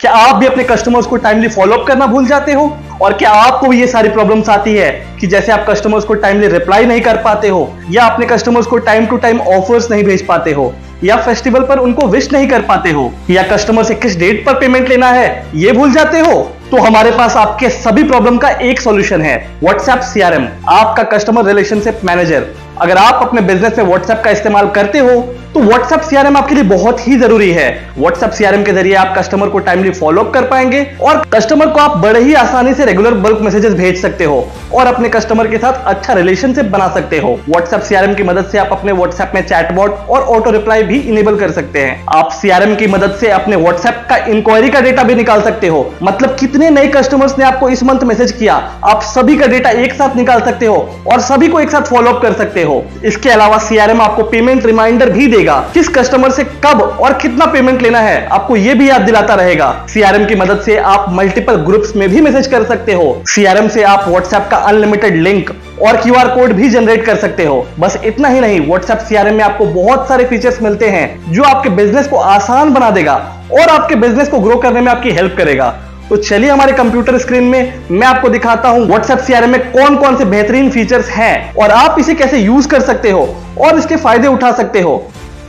क्या आप भी अपने कस्टमर्स को टाइमली फॉलो अप करना भूल जाते हो? और क्या आपको भी ये सारी प्रॉब्लम्स आती है कि जैसे आप कस्टमर्स को टाइमली रिप्लाई नहीं कर पाते हो, या अपने कस्टमर्स को टाइम टू टाइम ऑफर्स नहीं भेज पाते हो, या फेस्टिवल पर उनको विश नहीं कर पाते हो, या कस्टमर से किस डेट पर पेमेंट लेना है, ये भूल जाते हो? तो हमारे पास आपके सभी प्रॉब्लम का एक सॉल्यूशन है व्हाट्सएप सीआरएम आपका कस्टमर रिलेशनशिप मैनेजर अगर आप अपने बिज़नेस में व्हाट्सएप का इस्तेमाल करते हो तो व्हाट्सएप सीआरएम आपके लिए बहुत ही ज़रूरी है। व्हाट्सएप सीआरएम के ज़रिए आप कस्टमर को टाइमली फॉलोअप कर पाएँगे और कस्टमर को आप बड़े ही आसानी से रेगुलर बल्क मैसेजेस भेज सकते हो और अपने कस्टमर के साथ अच्छा रिलेशनशिप बना सकते हो। व्हाट्सएप सीआरएम की मदद से आप अपने व्हाट्सएप में चैटबॉट और ऑटो रिप्लाई भी इनेबल कर सकते हैं। आप सीआरएम की मदद से अपने व्हाट्सएप का इंक्वायरी का डेटा भी निकाल सकते हो। मतलब कितने नए कस्टमर्स ने आपको इस मंथ मैसेज किया? आप सभी का डेटा एक साथ निकाल सकते हो और सभी को एक साथ फॉलोअप कर सकते हो। इसके अलावा सीआरएम आपको पेमेंट रिमाइंडर भी देगा किस कस्टमर से कब और कितना पेमेंट लेना है, आपको ये भी याद दिलाता रहेगा। सीआरएम की मदद से आप मल्टीपल ग्रुप्स में भी मैसेज कर सकते हो। सीआरएम से आप व्हाट्सएप का अनलिमिटेड लिंक और क्यूआर कोड भी जनरेट कर सकते हो। बस इतना ही नहीं व्हाट्सएप सीआरएम में आपको बहुत सारे फीचर्स मिलते हैं, जो आपके बिज़नेस को आसान बना देगा और आपके बिज़नेस को ग्रो करने में आपकी हेल्प करेगा। तो चलिए हमारे कंप्यूटर स्क्रीन में मैं आपको दिखाता हूँ व्हाट्सएप सीआरएम में कौन कौन से बेहतरीन फीचर्स हैं और आप इसे कैसे यूज़ कर सकते हो और इसके फ़ायदे उठा सकते हो।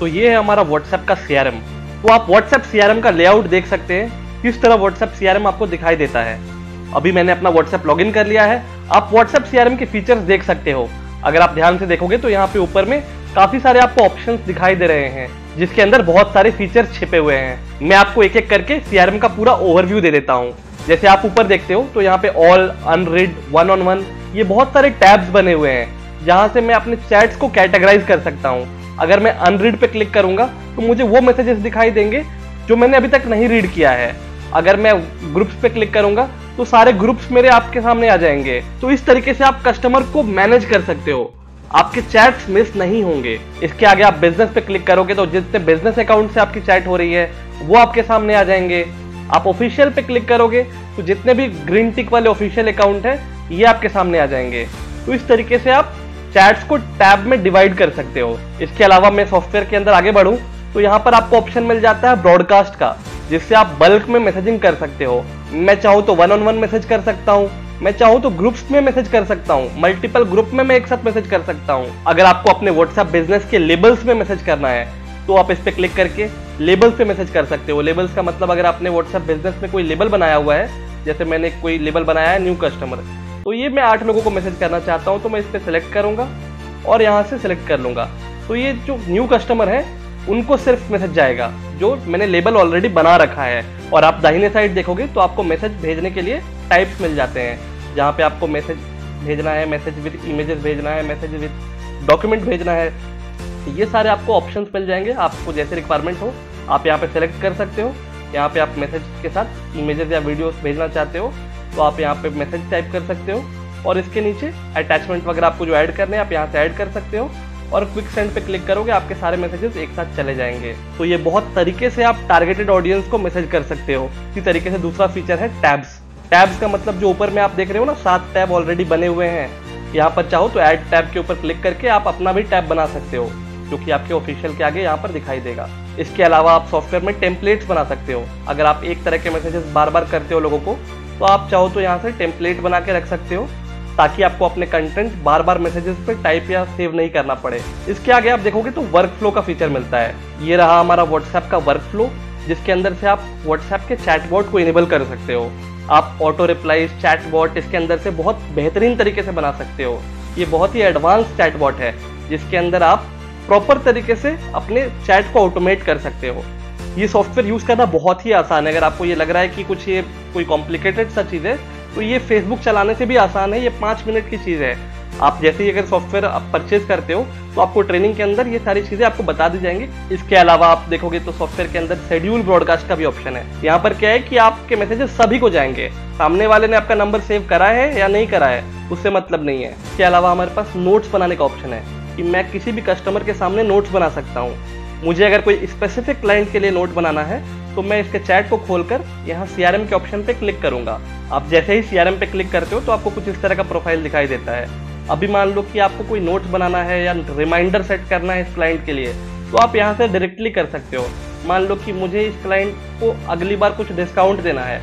तो ये है हमारा व्हाट्सएप का सीआरएम तो आप व्हाट्सएप सीआरएम का लेआउट देख सकते हैं, किस तरह व्हाट्सएप सीआरएम आपको दिखाई देता है। अभी मैंने अपना व्हाट्सएप लॉगिन कर लिया है। आप व्हाट्सएप सीआरएम के फीचर्स देख सकते हो। अगर आप ध्यान से देखोगे तो यहाँ पे ऊपर में काफ़ी सारे आपको ऑप्शन दिखाई दे रहे हैं, जिसके अंदर बहुत सारे फीचर्स छिपे हुए हैं। मैं आपको एक एक करके सीआरएम का पूरा ओवरव्यू दे देता हूँ। जैसे आप ऊपर देखते हो तो यहाँ पे all unread one on one ये बहुत सारे टैब्स बने हुए हैं, जहाँ से मैं अपने चैट्स को कैटेगराइज कर सकता हूँ। अगर मैं अनरीड पे क्लिक करूँगा तो मुझे वो मैसेजेस दिखाई देंगे जो मैंने अभी तक नहीं रीड किया है। अगर मैं ग्रुप्स पे क्लिक करूँगा तो सारे ग्रुप्स मेरे आपके सामने आ जाएँगे। तो इस तरीके से आप कस्टमर को मैनेज कर सकते हो। आपके चैट्स मिस नहीं होंगे। इसके आगे आप बिज़नेस पे क्लिक करोगे तो जितने बिज़नेस अकाउंट से आपकी चैट हो रही है, वो आपके सामने आ जाएँगे। आप ऑफिशियल पे क्लिक करोगे तो जितने भी ग्रीन टिक वाले ऑफिशियल अकाउंट है, ये आपके सामने आ जाएँगे। तो इस तरीके से आप चैट्स को टैब में डिवाइड कर सकते हो। इसके अलावा मैं सॉफ्टवेयर के अंदर आगे बढ़ूं तो यहाँ पर आपको ऑप्शन मिल जाता है ब्रॉडकास्ट का, जिससे आप बल्क में मैसेजिंग कर सकते हो। मैं चाहूँ तो वन ऑन वन मैसेज कर सकता हूँ, मैं चाहूँ तो ग्रुप्स में मैसेज कर सकता हूँ मल्टीपल ग्रुप में मैं एक साथ मैसेज कर सकता हूँ। अगर आपको अपने व्हाट्सएप बिज़नेस के लेबल्स में मैसेज करना है तो आप इस पर क्लिक करके लेबल्स पे मैसेज कर सकते हो। लेबल्स का मतलब अगर आपने व्हाट्सएप बिज़नेस में कोई लेबल बनाया हुआ है, जैसे मैंने कोई लेबल बनाया है न्यू कस्टमर तो ये मैं आठ लोगों को मैसेज करना चाहता हूँ तो मैं इस पर सिलेक्ट करूँगा और यहाँ से सिलेक्ट कर लूँगा। तो ये जो न्यू कस्टमर है, उनको सिर्फ़ मैसेज जाएगा, जो मैंने लेबल ऑलरेडी बना रखा है। और आप दाहिने साइड देखोगे तो आपको मैसेज भेजने के लिए टाइप्स मिल जाते हैं। जहाँ पे आपको मैसेज भेजना है मैसेज विद इमेजेस भेजना है मैसेज विद डॉक्यूमेंट भेजना है। ये सारे आपको ऑप्शंस मिल जाएँगे। आपको जैसे रिक्वायरमेंट हो, आप यहाँ पे सेलेक्ट कर सकते हो। यहाँ पे आप मैसेज के साथ इमेजेस या वीडियोस भेजना चाहते हो। तो आप यहाँ पे मैसेज टाइप कर सकते हो। और इसके नीचे अटैचमेंट वगैरह आपको जो ऐड करने हैं, आप यहाँ से ऐड कर सकते हो। और क्विक सेंड पे क्लिक करोगे, आपके सारे मैसेजेस एक साथ चले जाएँगे। तो ये बहुत तरीके से आप टारगेटेड ऑडियंस को मैसेज कर सकते हो। इसी तरीके से दूसरा फीचर है टैब्स टैब्स का मतलब जो ऊपर में आप देख रहे हो ना, सात टैब ऑलरेडी बने हुए हैं। यहाँ पर चाहो तो ऐड टैब के ऊपर क्लिक करके आप अपना भी टैब बना सकते हो, जो कि आपके ऑफिशियल के आगे यहाँ पर दिखाई देगा। इसके अलावा आप सॉफ्टवेयर में टेम्पलेट्स बना सकते हो। अगर आप एक तरह के मैसेजेस बार बार करते हो लोगों को तो आप चाहो तो यहाँ से टेम्पलेट बना के रख सकते हो, ताकि आपको अपने कंटेंट बार बार मैसेजेस पे टाइप या सेव नहीं करना पड़े। इसके आगे आप देखोगे तो वर्क फ्लो का फीचर मिलता है। ये रहा हमारा व्हाट्सएप का वर्क फ्लो जिसके अंदर से आप व्हाट्सएप के चैटबॉट को इनेबल कर सकते हो। आप ऑटो रिप्लाईज चैटबॉट इसके अंदर से बहुत बेहतरीन तरीके से बना सकते हो। ये बहुत ही एडवांस चैटबॉट है, जिसके अंदर आप प्रॉपर तरीके से अपने चैट को ऑटोमेट कर सकते हो। ये सॉफ्टवेयर यूज़ करना बहुत ही आसान है। अगर आपको ये लग रहा है कि कुछ ये कोई कॉम्प्लिकेटेड सा चीज़ है तो ये फेसबुक चलाने से भी आसान है। ये पाँच मिनट की चीज़ है। आप जैसे ही अगर सॉफ्टवेयर आप परचेज करते हो तो आपको ट्रेनिंग के अंदर ये सारी चीज़ें आपको बता दी जाएँगी। इसके अलावा आप देखोगे तो सॉफ्टवेयर के अंदर शेड्यूल ब्रॉडकास्ट का भी ऑप्शन है। यहाँ पर क्या है कि आपके मैसेजेस सभी को जाएँगे। सामने वाले ने आपका नंबर सेव करा है या नहीं करा है, उससे मतलब नहीं है। इसके अलावा हमारे पास नोट्स बनाने का ऑप्शन है कि मैं किसी भी कस्टमर के सामने नोट्स बना सकता हूँ। मुझे अगर कोई स्पेसिफिक क्लाइंट के लिए नोट बनाना है तो मैं इसके चैट को खोलकर यहाँ सीआरएम के ऑप्शन पे क्लिक करूँगा। आप जैसे ही सीआरएम पे क्लिक करते हो तो आपको कुछ इस तरह का प्रोफ़ाइल दिखाई देता है। अभी मान लो कि आपको कोई नोट बनाना है या रिमाइंडर सेट करना है इस क्लाइंट के लिए तो आप यहाँ से डायरेक्टली कर सकते हो। मान लो कि मुझे इस क्लाइंट को अगली बार कुछ डिस्काउंट देना है,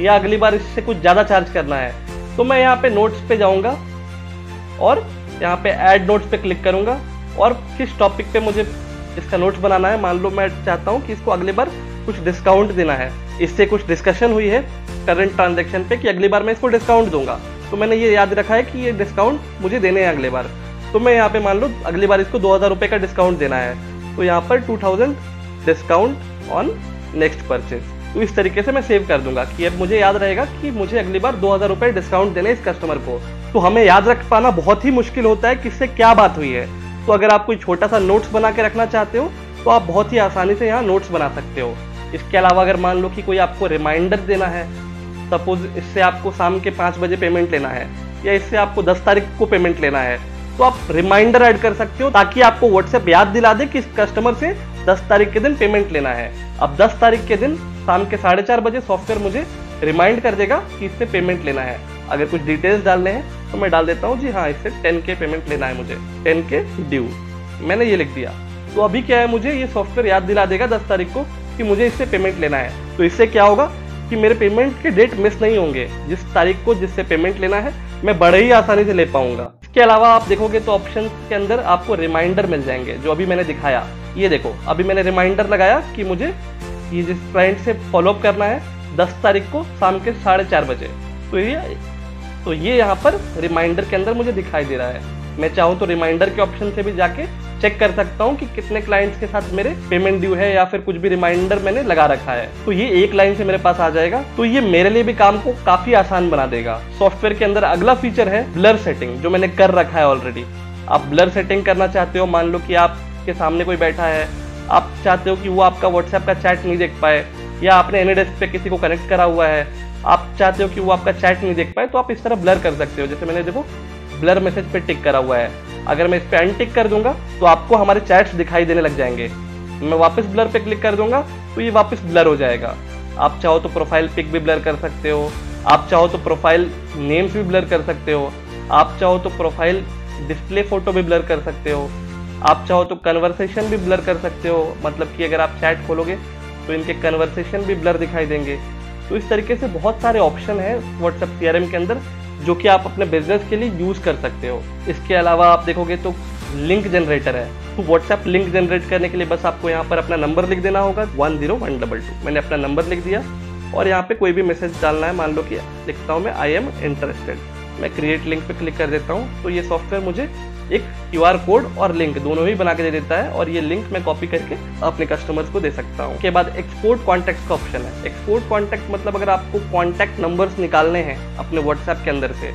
या अगली बार इससे कुछ ज़्यादा चार्ज करना है तो मैं यहाँ पे नोट्स पे जाऊँगा और यहाँ पे ऐड नोट्स पे क्लिक करूँगा और किस टॉपिक पे मुझे इसका नोट्स बनाना है। मान लो मैं चाहता हूँ कि इसको अगली बार कुछ डिस्काउंट देना है। इससे कुछ डिस्कशन हुई है करंट ट्रांजेक्शन पे कि अगली बार मैं इसको डिस्काउंट दूँगा। तो मैंने ये याद रखा है कि ये डिस्काउंट मुझे देने हैं अगले बार। तो मैं यहाँ पे मान लो अगली बार इसको दो हज़ार का डिस्काउंट देना है। तो यहाँ पर two thousand discount on next purchase तो इस तरीके से मैं सेव कर दूँगा कि अब मुझे याद रहेगा कि मुझे अगली बार दो हज़ार डिस्काउंट देने इस कस्टमर को। तो हमें याद रख पाना बहुत ही मुश्किल होता है किससे क्या बात हुई है। तो अगर आप कोई छोटा सा नोट्स बना के रखना चाहते हो तो आप बहुत ही आसानी से यहाँ नोट्स बना सकते हो। इसके अलावा अगर मान लो कि कोई आपको रिमाइंडर देना है सपोज़ इससे आपको शाम के पाँच बजे पेमेंट लेना है, या इससे आपको दस तारीख को पेमेंट लेना है तो आप रिमाइंडर ऐड कर सकते हो ताकि आपको व्हाट्सएप याद दिला दे कि इस कस्टमर से दस तारीख के दिन पेमेंट लेना है। अब दस तारीख के दिन शाम के साढ़े चार बजे सॉफ्टवेयर मुझे रिमाइंड कर देगा कि इससे पेमेंट लेना है। अगर कुछ डिटेल्स डालने हैं तो मैं डाल देता हूँ, जी हाँ इससे टेन के पेमेंट लेना है मुझे। टेन के ड्यू मैंने ये लिख दिया। तो अभी क्या है मुझे, ये सॉफ्टवेयर याद दिला देगा दस तारीख को कि मुझे इससे पेमेंट लेना है। तो इससे क्या होगा कि मेरे पेमेंट के डेट मिस नहीं होंगे। जिस तारीख को जिससे पेमेंट लेना है, मैं बड़े ही आसानी से ले पाऊँगा। इसके अलावा आप देखोगे तो ऑप्शन के अंदर आपको रिमाइंडर मिल जाएँगे, जो अभी मैंने दिखाया। ये देखो, अभी मैंने रिमाइंडर लगाया कि मुझे ये जिस क्लाइंट से फॉलोअप करना है, दस तारीख को शाम के साढ़े चार बजे। तो ये तो ये यहाँ पर रिमाइंडर के अंदर मुझे दिखाई दे रहा है। मैं चाहूँ तो रिमाइंडर के ऑप्शन से भी जाके चेक कर सकता हूँ कि कितने क्लाइंट्स के साथ मेरे पेमेंट ड्यू है या फिर कुछ भी रिमाइंडर मैंने लगा रखा है। तो ये एक लाइन से मेरे पास आ जाएगा। तो ये मेरे लिए भी काम को काफ़ी आसान बना देगा। सॉफ्टवेयर के अंदर अगला फीचर है ब्लर सेटिंग जो मैंने कर रखा है ऑलरेडी आप ब्लर सेटिंग करना चाहते हो, मान लो कि आपके सामने कोई बैठा है। आप चाहते हो कि वो आपका व्हाट्सएप का चैट नहीं देख पाए, या आपने एनी डेस्क पे किसी को कनेक्ट करा हुआ है। आप चाहते हो कि वो आपका चैट नहीं देख पाए तो आप इस तरह ब्लर कर सकते हो। जैसे मैंने देखो, ब्लर मैसेज पे टिक करा हुआ है। अगर मैं इस पर अनटिक कर दूँगा तो आपको हमारे चैट्स दिखाई देने लग जाएँगे। मैं वापस ब्लर पे क्लिक कर दूँगा तो ये वापस ब्लर हो जाएगा। आप चाहो तो प्रोफ़ाइल पिक भी ब्लर कर सकते हो। आप चाहो तो प्रोफ़ाइल नेम्स भी ब्लर कर सकते हो। आप चाहो तो प्रोफ़ाइल डिस्प्ले फ़ोटो भी ब्लर कर सकते हो। आप चाहो तो कन्वर्सेशन भी ब्लर कर सकते हो। मतलब कि अगर आप चैट खोलोगे तो इनके कन्वर्सेशन भी ब्लर दिखाई देंगे। तो इस तरीके से बहुत सारे ऑप्शन है व्हाट्सएप सी के अंदर, जो कि आप अपने बिज़नेस के लिए यूज़ कर सकते हो। इसके अलावा आप देखोगे तो लिंक जनरेटर है। तो व्हाट्सएप लिंक जनरेट करने के लिए बस आपको यहाँ पर अपना नंबर लिख देना होगा one zero one double two मैंने अपना नंबर लिख दिया और यहाँ पे कोई भी मैसेज डालना है, मान लो कि लिखता हूँ मैं आई एम इंटरेस्टेड मैं क्रिएट लिंक पे क्लिक कर देता हूँ। तो ये सॉफ्टवेयर मुझे एक क्यूआर कोड और लिंक दोनों ही बना के दे देता है और ये लिंक मैं कॉपी करके अपने कस्टमर्स को दे सकता हूँ। उसके बाद एक्सपोर्ट कॉन्टैक्ट का ऑप्शन है। एक्सपोर्ट कॉन्टैक्ट मतलब अगर आपको कॉन्टैक्ट नंबर्स निकालने हैं अपने व्हाट्सएप के अंदर से,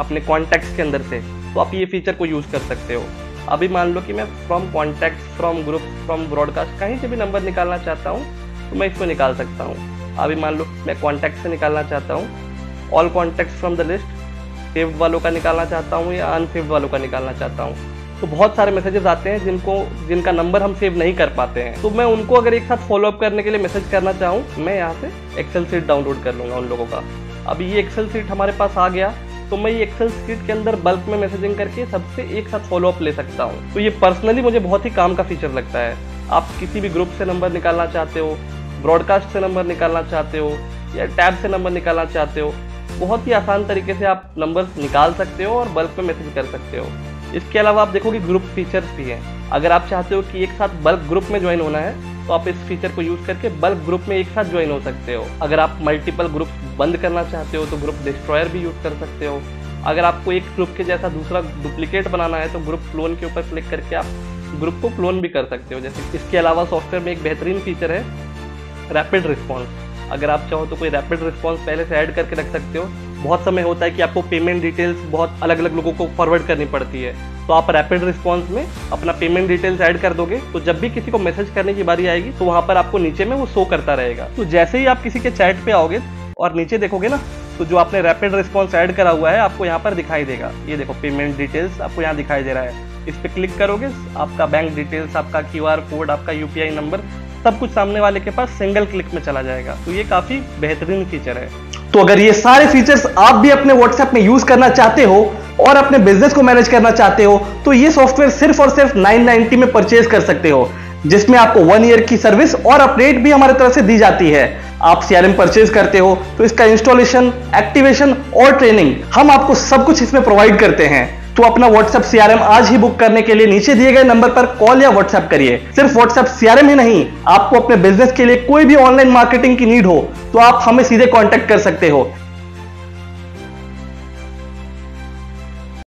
अपने कॉन्टैक्ट्स के अंदर से तो आप ये फीचर को यूज़ कर सकते हो। अभी मान लो कि मैं from contact from group from broadcast कहीं से भी नंबर निकालना चाहता हूँ तो मैं इसको निकाल सकता हूँ। अभी मान लो मैं कॉन्टैक्ट से निकालना चाहता हूँ। All contact from the list saved वालों का निकालना चाहता हूँ या अनसेव्ड वालों का निकालना चाहता हूँ? तो बहुत सारे मैसेजेस आते हैं जिनको, जिनका नंबर हम सेव नहीं कर पाते हैं। तो मैं उनको अगर एक साथ फॉलोअप करने के लिए मैसेज करना चाहूँ, मैं यहाँ से एक्सेल सीट डाउनलोड कर लूँगा उन लोगों का। अब ये एक्सेल सीट हमारे पास आ गया तो मैं ये एक्सेल सीट के अंदर बल्क में मैसेजिंग करके सबसे एक साथ फॉलोअप ले सकता हूँ। तो ये पर्सनली मुझे बहुत ही काम का फीचर लगता है। आप किसी भी ग्रुप से नंबर निकालना चाहते हो ब्रॉडकास्ट से नंबर निकालना चाहते हो, या टैब से नंबर निकालना चाहते हो बहुत ही आसान तरीके से आप नंबर्स निकाल सकते हो और बल्क में मैसेज कर सकते हो। इसके अलावा आप देखोगे ग्रुप फीचर्स भी हैं। अगर आप चाहते हो कि एक साथ बल्क ग्रुप में ज्वाइन होना है तो आप इस फीचर को यूज़ करके बल्क ग्रुप में एक साथ ज्वाइन हो सकते हो। अगर आप मल्टीपल ग्रुप बंद करना चाहते हो तो ग्रुप डिस्ट्रॉयर भी यूज़ कर सकते हो। अगर आपको एक ग्रुप के जैसा दूसरा डुप्लीकेट बनाना है तो ग्रुप क्लोन के ऊपर क्लिक करके आप ग्रुप को क्लोन भी कर सकते हो। जैसे इसके अलावा सॉफ्टवेयर में एक बेहतरीन फीचर है रैपिड रिस्पॉन्स अगर आप चाहो तो कोई रैपिड रिस्पॉन्स पहले से ऐड करके रख सकते हो। बहुत समय होता है कि आपको पेमेंट डिटेल्स बहुत अलग अलग लोगों को फॉरवर्ड करनी पड़ती है। तो आप रैपिड रिस्पॉन्स में अपना पेमेंट डिटेल्स ऐड कर दोगे। तो जब भी किसी को मैसेज करने की बारी आएगी तो वहाँ पर आपको नीचे में वो शो करता रहेगा। तो जैसे ही आप किसी के चैट पे आओगे और नीचे देखोगे ना तो जो आपने रैपिड रिस्पॉन्स ऐड करा हुआ है, आपको यहाँ पर दिखाई देगा। ये देखो पेमेंट डिटेल्स आपको यहाँ दिखाई दे रहा है। इस पर क्लिक करोगे, आपका बैंक डिटेल्स आपका क्यूआर कोड आपका यूपीआई नंबर सब कुछ सामने वाले के पास सिंगल क्लिक में चला जाएगा। तो ये काफ़ी बेहतरीन फीचर है। तो अगर ये सारे फीचर्स आप भी अपने व्हाट्सएप में यूज़ करना चाहते हो और अपने बिज़नेस को मैनेज करना चाहते हो तो ये सॉफ्टवेयर सिर्फ़ और सिर्फ़ 990 में परचेज कर सकते हो, जिसमें आपको वन ईयर की सर्विस और अपडेट भी हमारे तरफ़ से दी जाती है। आप सीआरएम परचेज करते हो तो इसका इंस्टॉलेशन एक्टिवेशन और ट्रेनिंग हम आपको सब कुछ इसमें प्रोवाइड करते हैं। तो अपना व्हाट्सएप सीआरएम आज ही बुक करने के लिए नीचे दिए गए नंबर पर कॉल या व्हाट्सएप करिए। सिर्फ़ व्हाट्सएप सीआरएम ही नहीं, आपको अपने बिज़नेस के लिए कोई भी ऑनलाइन मार्केटिंग की नीड हो तो आप हमें सीधे कॉन्टेक्ट कर सकते हो।